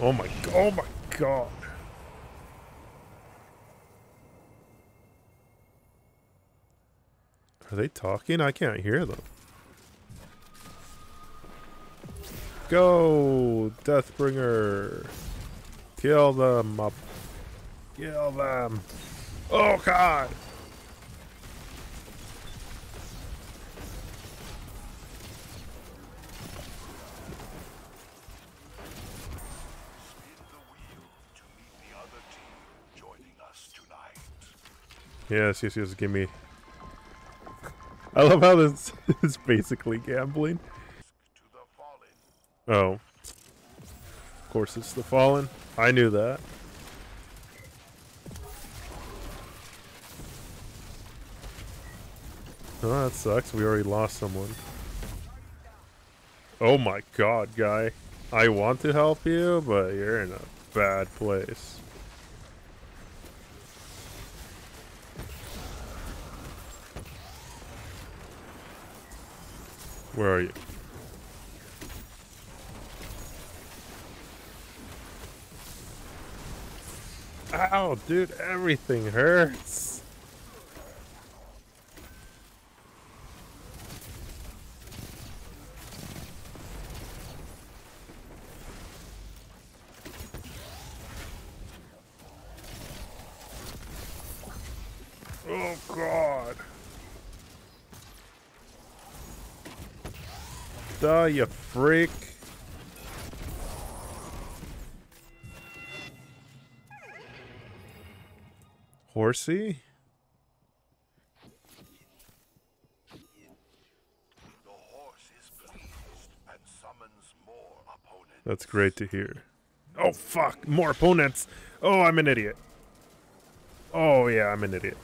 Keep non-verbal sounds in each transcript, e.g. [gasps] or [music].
Oh my, oh my god. Are they talking? I can't hear them. Go, Deathbringer. Kill them. Kill them. Oh god. Yes, yes, yes, give me. I love how this [laughs] is basically gambling. Oh. Of course it's the Fallen. I knew that. Oh, that sucks. We already lost someone. Oh my god, guy. I want to help you, but you're in a bad place. Where are you? Ow, dude, everything hurts. Oh, God. Die, you freak. Horsey? That's great to hear. Oh, fuck. More opponents. Oh, I'm an idiot. Oh, yeah, I'm an idiot.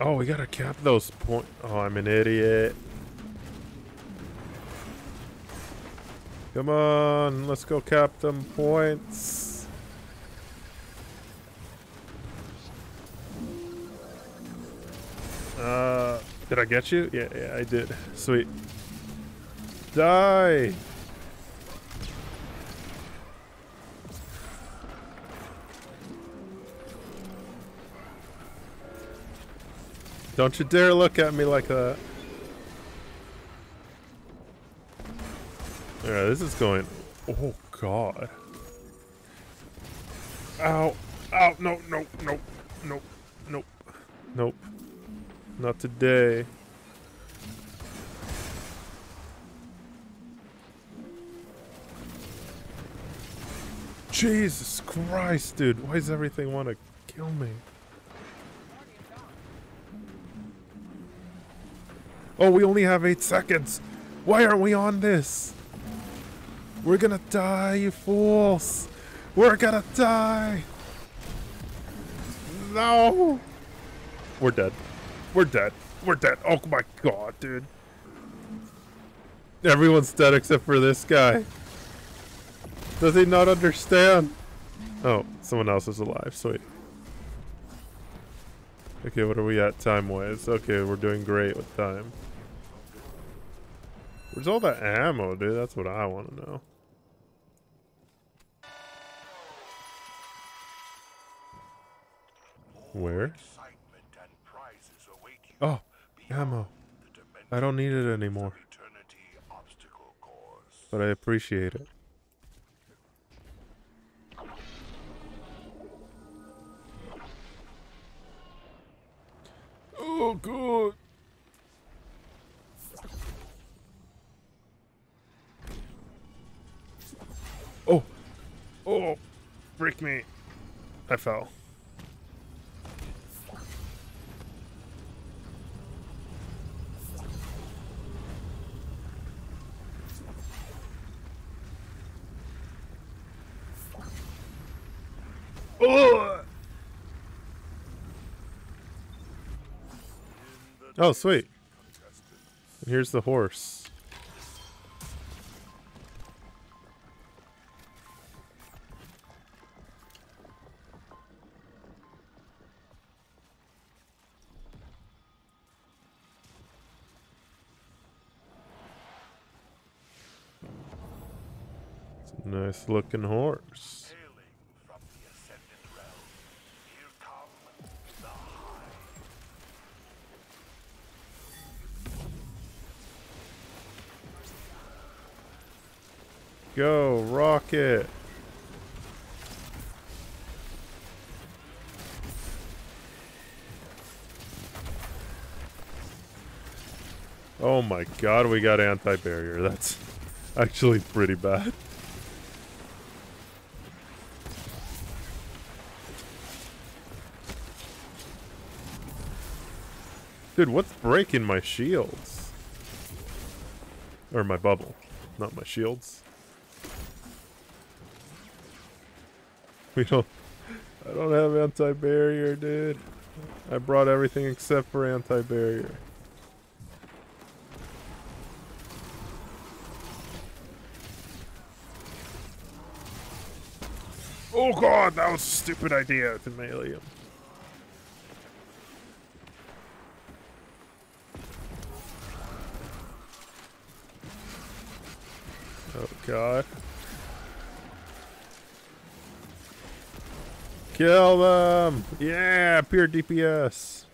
Oh, we gotta cap those point. Oh, I'm an idiot. Come on, let's go cap them points. Uh, did I get you? Yeah, yeah, I did. Sweet. Die! Don't you dare look at me like that. Alright, this is going... Oh, God. Ow. Ow. No, no, no, no, nope. Nope. Not today. Jesus Christ, dude. Why does everything want to kill me? Oh, we only have eight seconds. Why aren't we on this? We're gonna die, you fools. We're gonna die. No. We're dead. We're dead. We're dead. Oh my god, dude. Everyone's dead except for this guy. Does he not understand? Oh, someone else is alive. Sweet. Okay, what are we at time-wise? Okay, we're doing great with time. Where's all the ammo, dude? That's what I want to know. Where? Oh, ammo. I don't need it anymore. But I appreciate it. Oh, good. Oh. Oh. Freak me. I fell. Oh! Oh, sweet. And here's the horse. Nice looking horse. Go, rocket! Oh my god, we got anti-barrier. That's actually pretty bad. Dude, what's breaking my shields? Or my bubble, not my shields. [laughs] We don't... I don't have anti-barrier, dude. I brought everything except for anti-barrier. Oh god, that was a stupid idea to melee him. Oh god. Kill them! Yeah, pure DPS.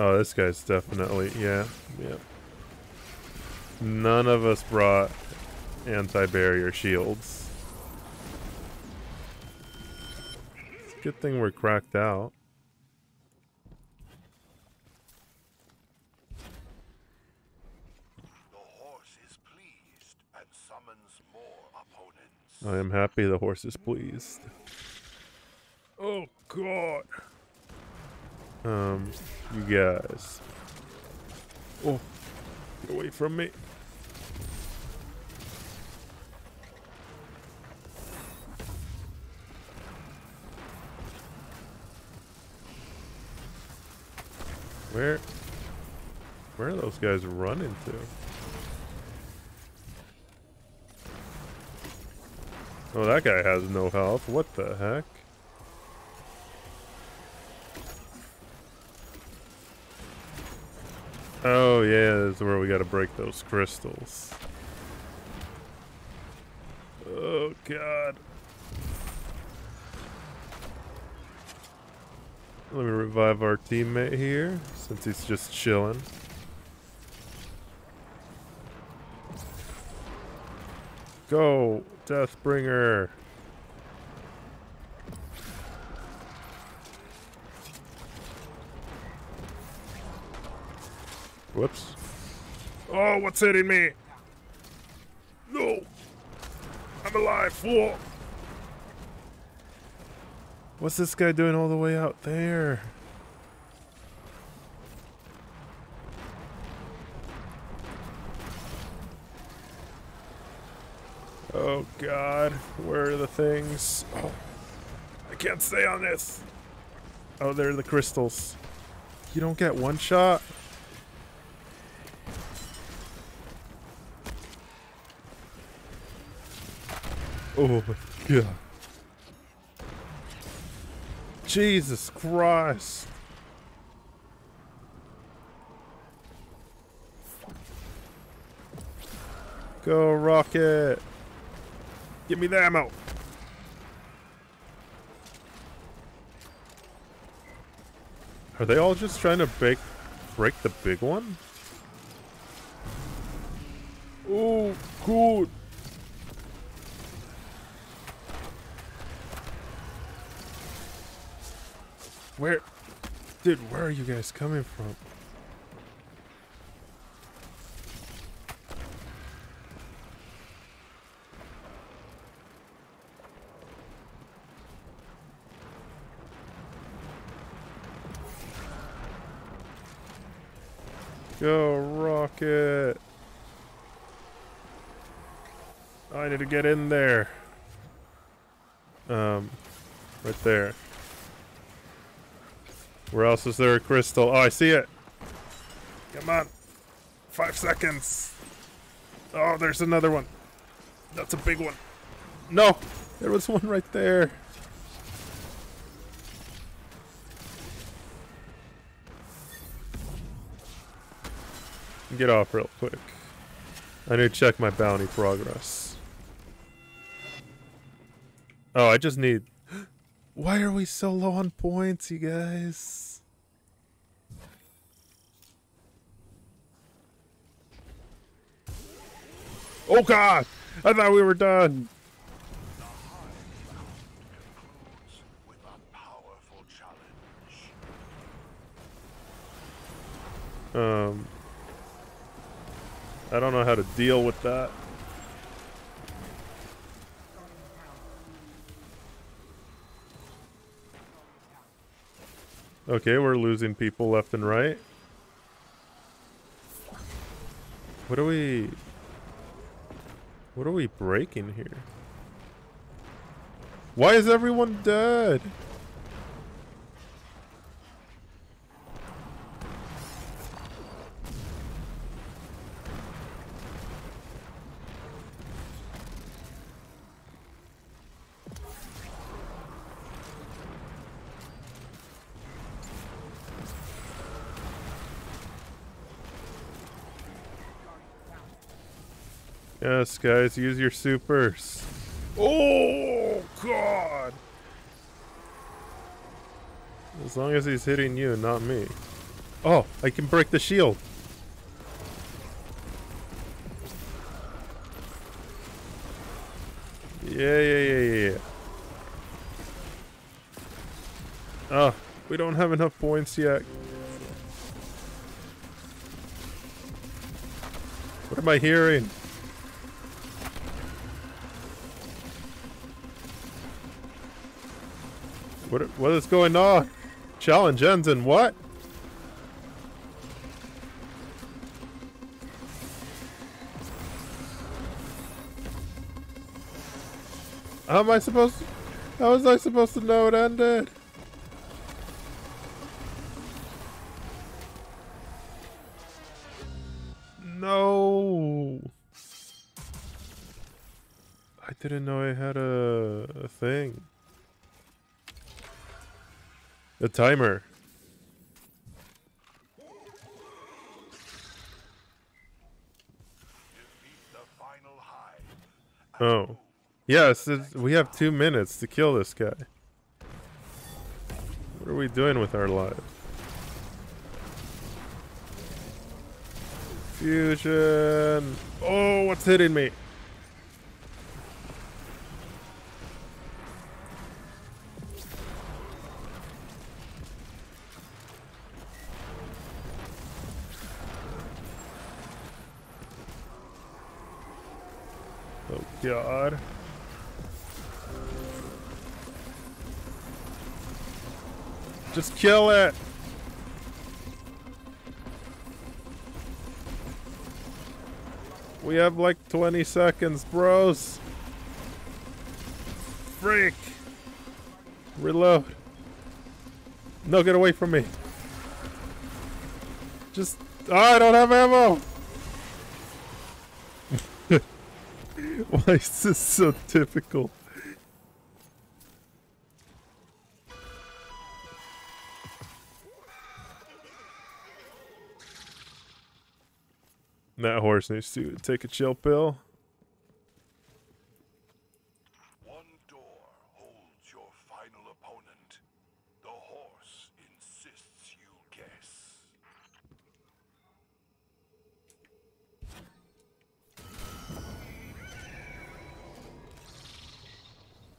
Oh, this guy's definitely, yeah, yeah. None of us brought anti-barrier shields. Good thing we're cracked out. The horse is pleased and summons more opponents. I am happy the horse is pleased. Oh god. Um, you guys. Oh, get away from me. Where, where are those guys running to? Oh, that guy has no health. What the heck? Oh, yeah, this is where we gotta break those crystals. Oh, God. Let me revive our teammate here, since he's just chilling. Go, Deathbringer. Whoops. Oh, what's hitting me? No. I'm alive, fool. What's this guy doing all the way out there? Oh god, where are the things? Oh, I can't stay on this. Oh, there are the crystals. You don't get one shot? Oh my god. Jesus Christ. Go rocket. Give me the ammo. Are they all just trying to break break the big one? Oh, good. Where? Dude, where are you guys coming from? Go, rocket! I need to get in there. Um, right there. Where else is there a crystal? Oh, I see it. Come on. Five seconds. Oh, there's another one. That's a big one. No, there was one right there. Get off real quick. I need to check my bounty progress. Oh, I just need... [gasps] Why are we so low on points, you guys? Oh god! I thought we were done! concludes with a powerful challenge. Um... I don't know how to deal with that. Okay, we're losing people left and right. What are we... What are we breaking here? Why is everyone dead? Yes, guys, use your supers. Oh, God! As long as he's hitting you, not me. Oh, I can break the shield. Yeah, yeah, yeah, yeah. Oh, we don't have enough points yet. What am I hearing? What what is going on? Challenge ends in what? How am I supposed to, how was I supposed to know it ended? No. I didn't know I had a, a thing. Timer. The hive. Oh. Yes, we have two minutes to kill this guy. What are we doing with our lives? Fusion! Oh, what's hitting me? Kill it. We have like 20 seconds, bros. Freak. Reload. No, get away from me. Just. Oh, I don't have ammo. [laughs] Why is this so typical? That horse needs to take a chill pill. One door holds your final opponent. The horse insists you guess.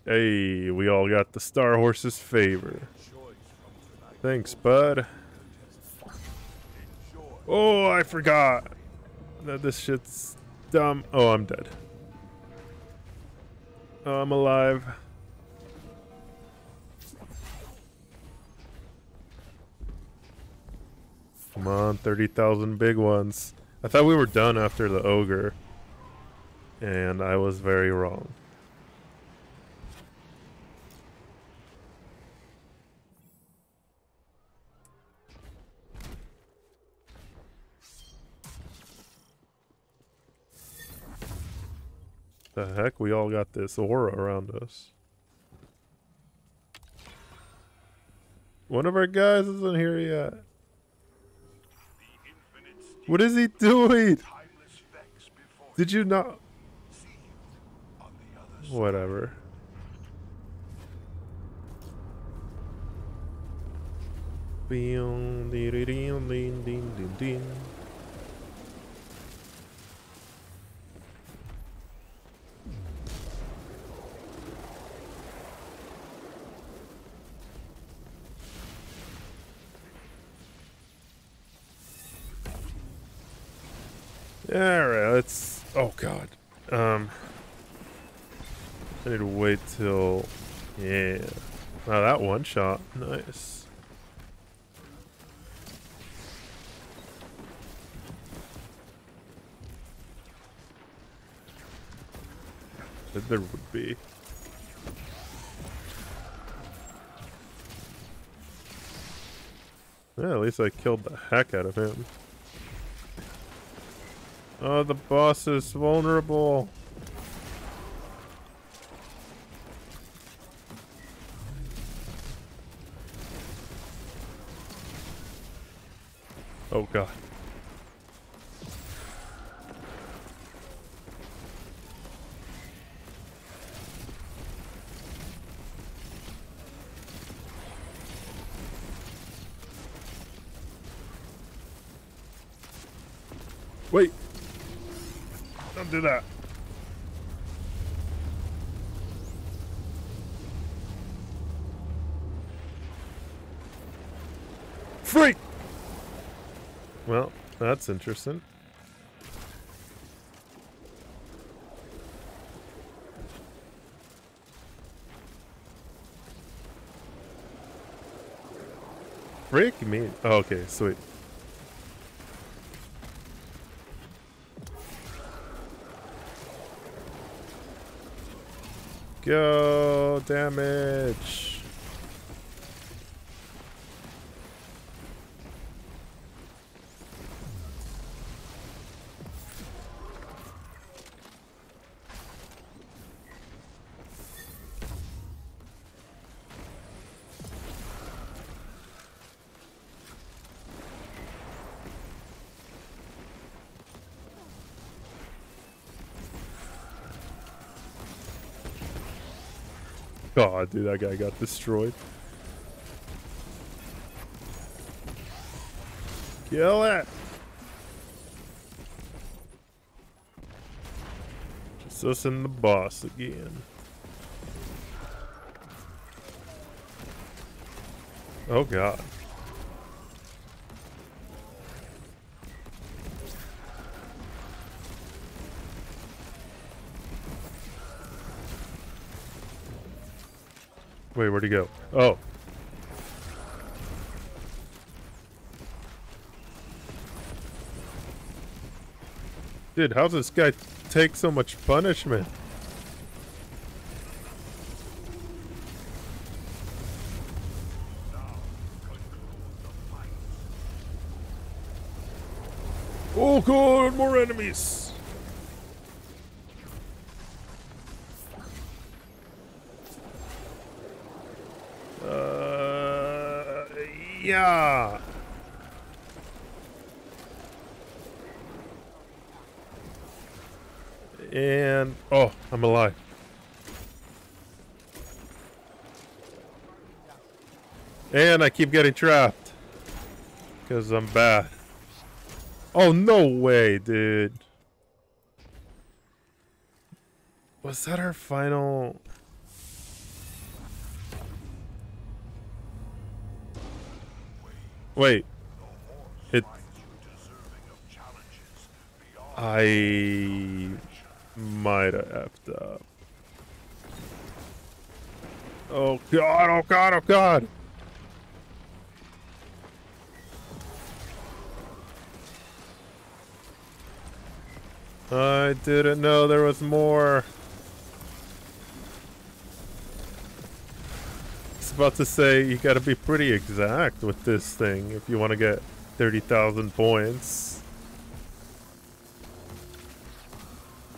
Hey, we all got the Star Horse's favor. Thanks, bud. Oh, I forgot this shit's dumb. Oh, I'm dead. Oh, I'm alive. Come on, 30,000 big ones. I thought we were done after the ogre. And I was very wrong. The heck? We all got this aura around us. One of our guys isn't here yet. What is he doing? Did you not? Whatever. Ding, ding, ding, ding, ding, ding, Alright, let's. Oh god. Um. I need to wait till. Yeah. Wow, that one shot. Nice. There would be. Yeah, at least I killed the heck out of him. Oh, the boss is vulnerable. Oh god. Wait. Do that. Freak! Well, that's interesting. Freak me. Oh, okay, sweet. Go damage. God, dude, that guy got destroyed. Kill it! Just us and the boss again. Oh god. Wait, where'd he go? Oh. Dude, how's this guy take so much punishment? Oh god, more enemies! Uh, yeah. And oh, I'm alive. And I keep getting trapped because I'm bad. Oh no way, dude. Was that our final? Wait. It. I might have effed up. Oh god! Oh god! Oh god! I didn't know there was more. about to say, you gotta be pretty exact with this thing if you want to get 30,000 points.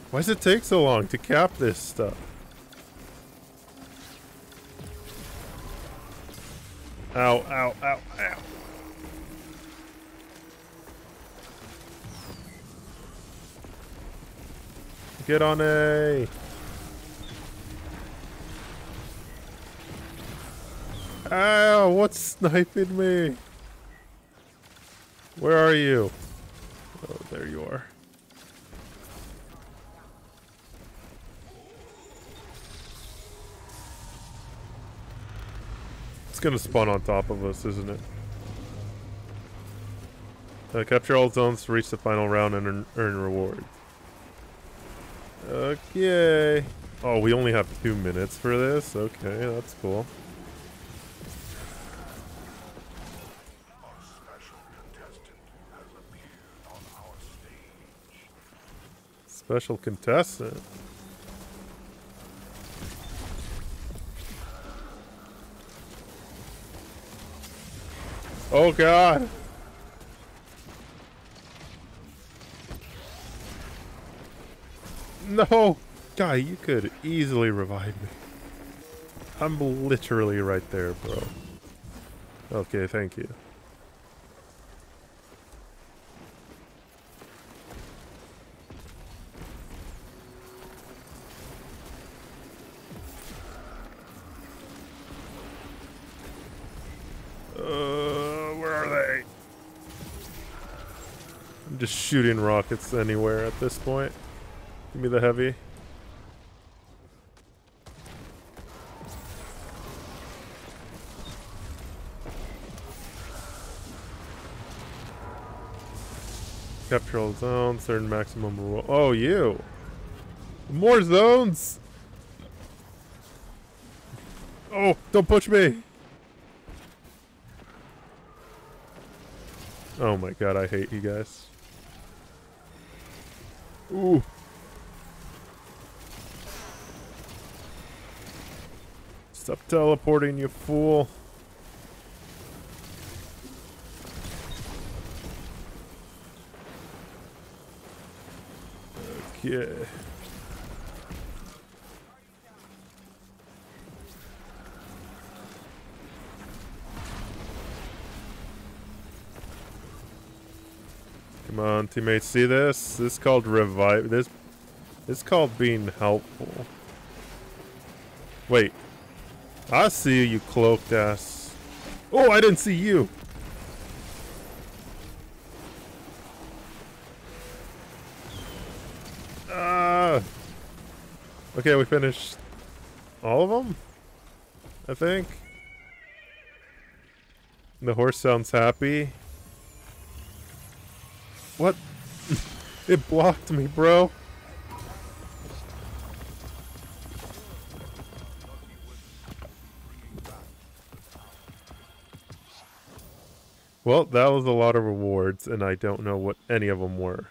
Why does it take so long to cap this stuff? Ow, ow, ow, ow. Get on A! Ow, what's sniping me? Where are you? Oh, there you are. It's gonna spawn on top of us, isn't it? Uh, capture all zones to reach the final round and earn, earn rewards. Okay. Oh, we only have two minutes for this? Okay, that's cool. A special contestant has appeared on our stage. Special contestant. Oh god! No! Guy, you could easily revive me. I'm literally right there, bro. Okay, thank you. Just shooting rockets anywhere at this point. Give me the heavy. Capture all zones, certain maximum reward. Oh, you! More zones! Oh, don't push me! Oh my god, I hate you guys. Ooh. Stop teleporting, you fool. Okay. On, teammates, see this? This is called revive. This, is called being helpful. Wait. I see you, you cloaked ass. Oh, I didn't see you. Ah. Okay, we finished all of them. I think. The horse sounds happy. What? [laughs] it blocked me, bro. Well, that was a lot of rewards, and I don't know what any of them were.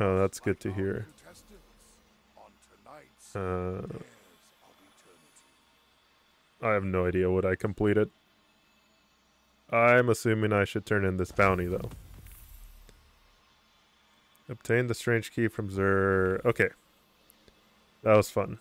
Oh, that's good to hear. Uh. I have no idea what I completed. I'm assuming I should turn in this bounty, though. Obtain the strange key from Xûr. Okay. That was fun.